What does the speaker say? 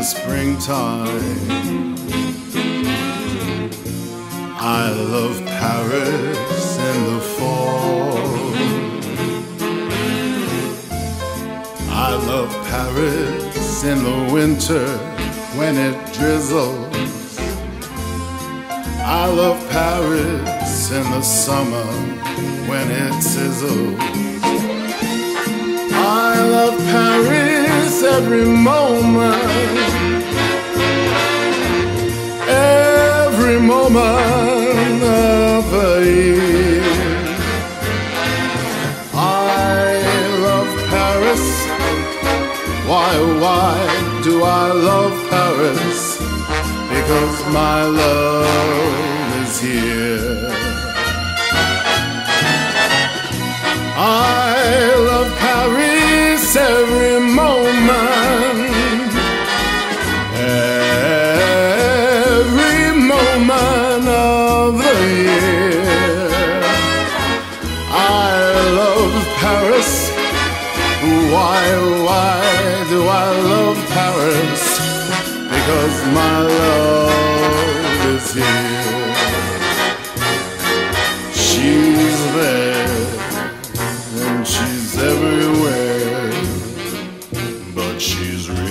the springtime. I love Paris in the fall. I love Paris in the winter when it drizzles. I love Paris in the summer when it sizzles. Every moment. Every moment of the year. I love Paris. Why, why do I love Paris? Because my love is here. The year. I love Paris. Why, why do I love Paris? Because my love is here. She's there and she's everywhere, but she's here.